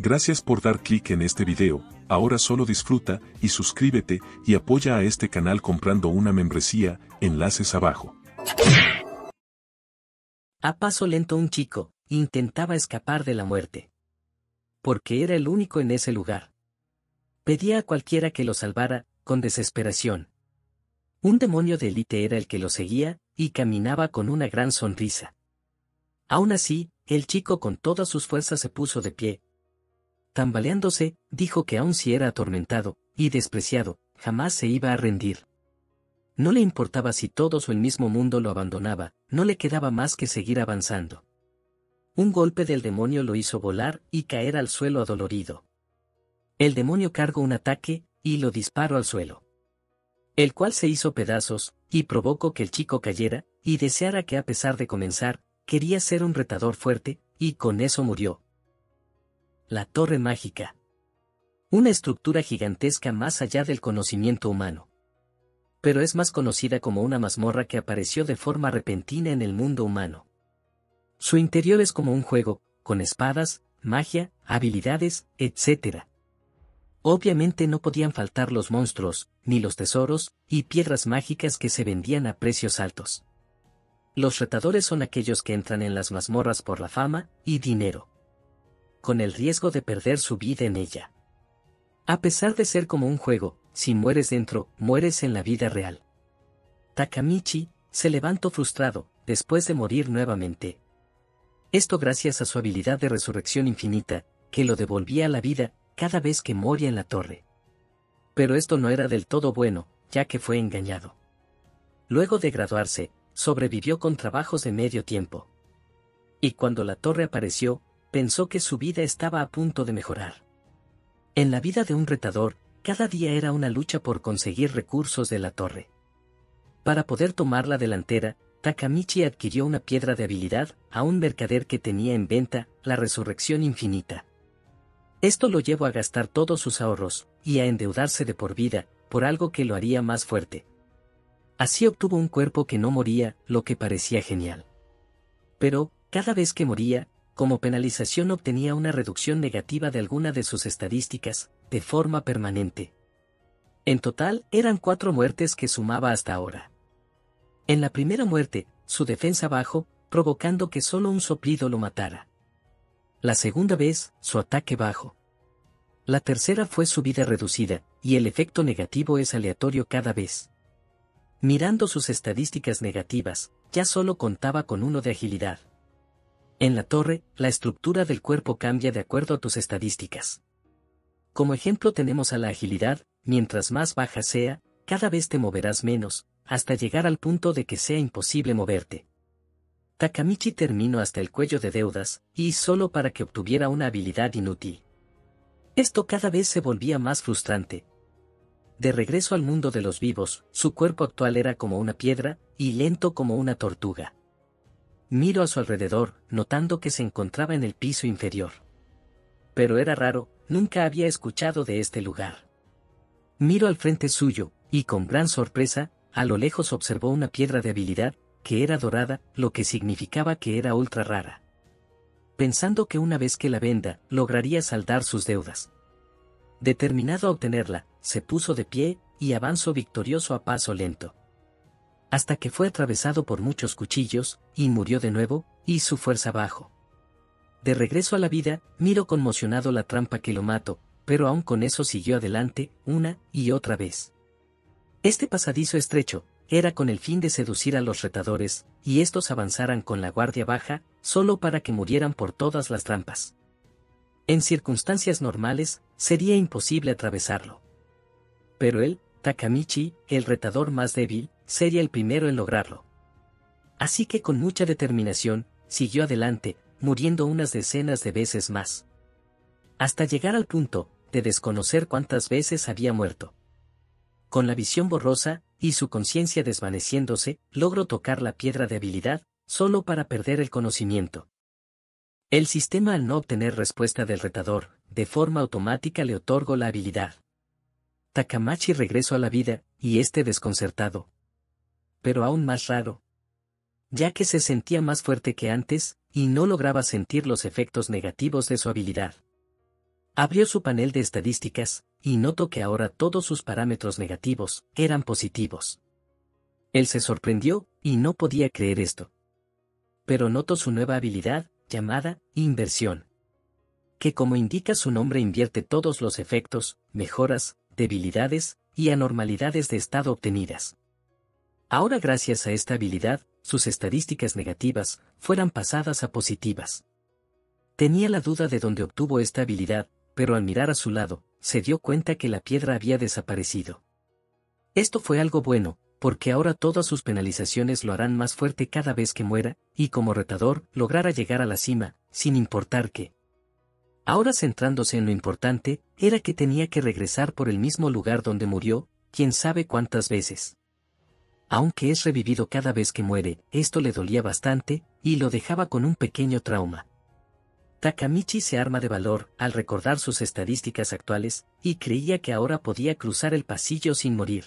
Gracias por dar clic en este video, ahora solo disfruta y suscríbete y apoya a este canal comprando una membresía, enlaces abajo. A paso lento un chico, intentaba escapar de la muerte. Porque era el único en ese lugar. Pedía a cualquiera que lo salvara, con desesperación. Un demonio de élite era el que lo seguía, y caminaba con una gran sonrisa. Aún así, el chico con todas sus fuerzas se puso de pie. Tambaleándose, dijo que aun si era atormentado, y despreciado, jamás se iba a rendir. No le importaba si todos o el mismo mundo lo abandonaba, no le quedaba más que seguir avanzando. Un golpe del demonio lo hizo volar y caer al suelo adolorido. El demonio cargó un ataque, y lo disparó al suelo. El cual se hizo pedazos, y provocó que el chico cayera, y deseara que a pesar de comenzar, quería ser un retador fuerte, y con eso murió. La Torre Mágica. Una estructura gigantesca más allá del conocimiento humano. Pero es más conocida como una mazmorra que apareció de forma repentina en el mundo humano. Su interior es como un juego, con espadas, magia, habilidades, etc. Obviamente no podían faltar los monstruos, ni los tesoros, y piedras mágicas que se vendían a precios altos. Los retadores son aquellos que entran en las mazmorras por la fama y dinero. Con el riesgo de perder su vida en ella. A pesar de ser como un juego, si mueres dentro, mueres en la vida real. Takamichi, se levantó frustrado, después de morir nuevamente. Esto gracias a su habilidad de resurrección infinita, que lo devolvía a la vida, cada vez que moría en la torre. Pero esto no era del todo bueno, ya que fue engañado. Luego de graduarse, sobrevivió con trabajos de medio tiempo. Y cuando la torre apareció, pensó que su vida estaba a punto de mejorar. En la vida de un retador, cada día era una lucha por conseguir recursos de la torre. Para poder tomar la delantera, Takamichi adquirió una piedra de habilidad a un mercader que tenía en venta la resurrección infinita. Esto lo llevó a gastar todos sus ahorros y a endeudarse de por vida, por algo que lo haría más fuerte. Así obtuvo un cuerpo que no moría, lo que parecía genial. Pero, cada vez que moría, como penalización obtenía una reducción negativa de alguna de sus estadísticas, de forma permanente. En total, eran cuatro muertes que sumaba hasta ahora. En la primera muerte, su defensa bajó, provocando que solo un soplido lo matara. La segunda vez, su ataque bajo. La tercera fue su vida reducida, y el efecto negativo es aleatorio cada vez. Mirando sus estadísticas negativas, ya solo contaba con uno de agilidad. En la torre, la estructura del cuerpo cambia de acuerdo a tus estadísticas. Como ejemplo tenemos a la agilidad, mientras más baja sea, cada vez te moverás menos, hasta llegar al punto de que sea imposible moverte. Takamichi terminó hasta el cuello de deudas, y solo para que obtuviera una habilidad inútil. Esto cada vez se volvía más frustrante, de regreso al mundo de los vivos, su cuerpo actual era como una piedra, y lento como una tortuga. Miro a su alrededor, notando que se encontraba en el piso inferior. Pero era raro, nunca había escuchado de este lugar. Miro al frente suyo, y con gran sorpresa, a lo lejos observó una piedra de habilidad, que era dorada, lo que significaba que era ultra rara. Pensando que una vez que la venda, lograría saldar sus deudas. Determinado a obtenerla, se puso de pie, y avanzó victorioso a paso lento. Hasta que fue atravesado por muchos cuchillos, y murió de nuevo, y su fuerza bajó. De regreso a la vida, miro conmocionado la trampa que lo mató, pero aún con eso siguió adelante, una y otra vez. Este pasadizo estrecho, era con el fin de seducir a los retadores, y estos avanzaran con la guardia baja, solo para que murieran por todas las trampas. En circunstancias normales, sería imposible atravesarlo. Pero él, Takamichi, el retador más débil, sería el primero en lograrlo. Así que con mucha determinación, siguió adelante, muriendo unas decenas de veces más. Hasta llegar al punto, de desconocer cuántas veces había muerto. Con la visión borrosa, y su conciencia desvaneciéndose, logró tocar la piedra de habilidad, solo para perder el conocimiento. El sistema al no obtener respuesta del retador, de forma automática le otorgó la habilidad. Takamachi regresó a la vida, y este desconcertado. Pero aún más raro. Ya que se sentía más fuerte que antes, y no lograba sentir los efectos negativos de su habilidad. Abrió su panel de estadísticas, y notó que ahora todos sus parámetros negativos eran positivos. Él se sorprendió, y no podía creer esto. Pero notó su nueva habilidad, llamada inversión. Que como indica su nombre invierte todos los efectos, mejoras, debilidades y anormalidades de estado obtenidas. Ahora gracias a esta habilidad, sus estadísticas negativas fueran pasadas a positivas. Tenía la duda de dónde obtuvo esta habilidad, pero al mirar a su lado, se dio cuenta que la piedra había desaparecido. Esto fue algo bueno, porque ahora todas sus penalizaciones lo harán más fuerte cada vez que muera, y como retador, lograra llegar a la cima, sin importar qué. Ahora centrándose en lo importante, era que tenía que regresar por el mismo lugar donde murió, quién sabe cuántas veces. Aunque es revivido cada vez que muere, esto le dolía bastante, y lo dejaba con un pequeño trauma. Takamichi se arma de valor al recordar sus estadísticas actuales, y creía que ahora podía cruzar el pasillo sin morir.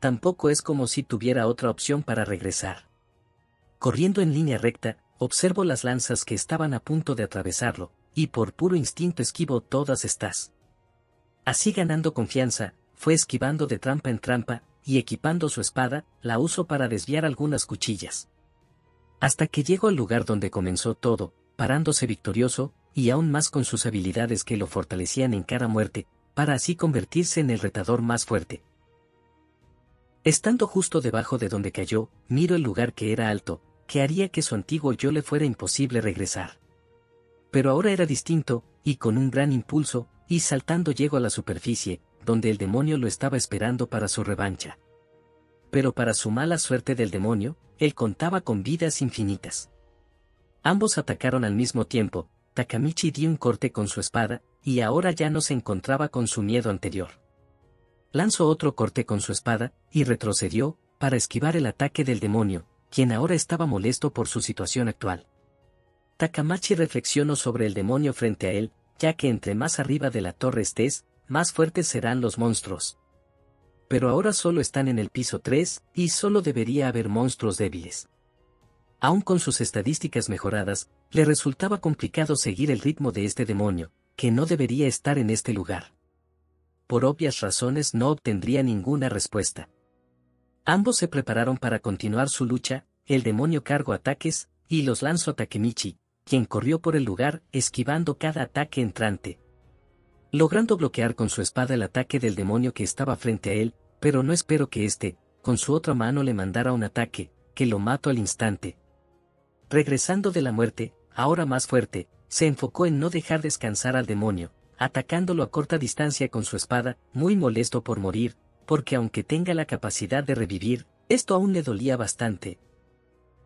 Tampoco es como si tuviera otra opción para regresar. Corriendo en línea recta, observo las lanzas que estaban a punto de atravesarlo, y por puro instinto esquivo todas estas. Así ganando confianza, fue esquivando de trampa en trampa, y equipando su espada, la uso para desviar algunas cuchillas. Hasta que llego al lugar donde comenzó todo, parándose victorioso, y aún más con sus habilidades que lo fortalecían en cara muerte, para así convertirse en el retador más fuerte. Estando justo debajo de donde cayó, miro el lugar que era alto, que haría que su antiguo yo le fuera imposible regresar. Pero ahora era distinto, y con un gran impulso, y saltando llego a la superficie, donde el demonio lo estaba esperando para su revancha. Pero para su mala suerte del demonio, él contaba con vidas infinitas. Ambos atacaron al mismo tiempo, Takamichi dio un corte con su espada, y ahora ya no se encontraba con su miedo anterior lanzó otro corte con su espada, y retrocedió, para esquivar el ataque del demonio, quien ahora estaba molesto por su situación actual. Takamachi reflexionó sobre el demonio frente a él, ya que entre más arriba de la torre estés, más fuertes serán los monstruos. Pero ahora solo están en el piso 3, y solo debería haber monstruos débiles. Aún con sus estadísticas mejoradas, le resultaba complicado seguir el ritmo de este demonio, que no debería estar en este lugar por obvias razones no obtendría ninguna respuesta. Ambos se prepararon para continuar su lucha, el demonio cargó ataques, y los lanzó a Takemichi, quien corrió por el lugar, esquivando cada ataque entrante. Logrando bloquear con su espada el ataque del demonio que estaba frente a él, pero no espero que éste, con su otra mano le mandara un ataque, que lo mato al instante. Regresando de la muerte, ahora más fuerte, se enfocó en no dejar descansar al demonio, atacándolo a corta distancia con su espada, muy molesto por morir, porque aunque tenga la capacidad de revivir, esto aún le dolía bastante.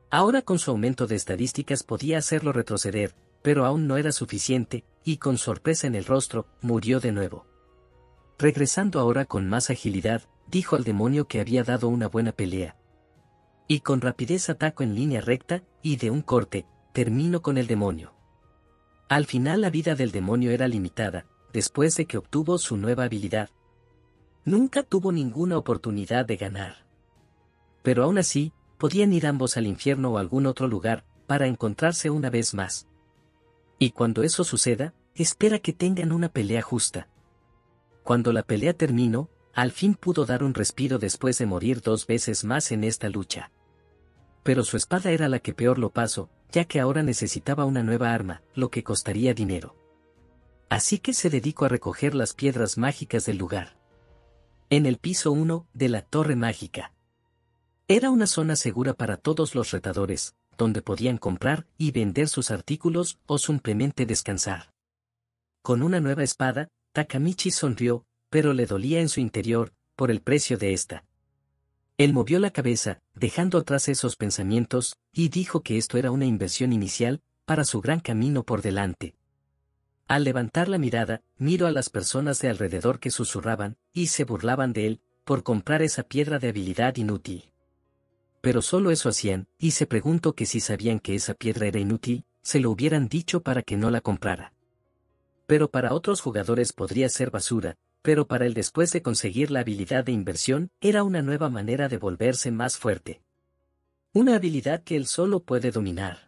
Ahora con su aumento de estadísticas podía hacerlo retroceder, pero aún no era suficiente, y con sorpresa en el rostro, murió de nuevo. Regresando ahora con más agilidad, dijo al demonio que había dado una buena pelea. Y con rapidez ataco en línea recta, y de un corte, termino con el demonio. Al final la vida del demonio era limitada, después de que obtuvo su nueva habilidad. Nunca tuvo ninguna oportunidad de ganar. Pero aún así, podían ir ambos al infierno o algún otro lugar, para encontrarse una vez más. Y cuando eso suceda, espera que tengan una pelea justa. Cuando la pelea terminó, al fin pudo dar un respiro después de morir dos veces más en esta lucha. Pero su espada era la que peor lo pasó, ya que ahora necesitaba una nueva arma, lo que costaría dinero. Así que se dedicó a recoger las piedras mágicas del lugar. En el piso 1 de la Torre Mágica. Era una zona segura para todos los retadores, donde podían comprar y vender sus artículos o simplemente descansar. Con una nueva espada, Takamichi sonrió, pero le dolía en su interior, por el precio de esta. Él movió la cabeza, dejando atrás esos pensamientos, y dijo que esto era una inversión inicial, para su gran camino por delante. Al levantar la mirada, miro a las personas de alrededor que susurraban, y se burlaban de él, por comprar esa piedra de habilidad inútil. Pero solo eso hacían, y se preguntó que si sabían que esa piedra era inútil, se lo hubieran dicho para que no la comprara. Pero para otros jugadores podría ser basura, pero para él después de conseguir la habilidad de inversión, era una nueva manera de volverse más fuerte. Una habilidad que él solo puede dominar.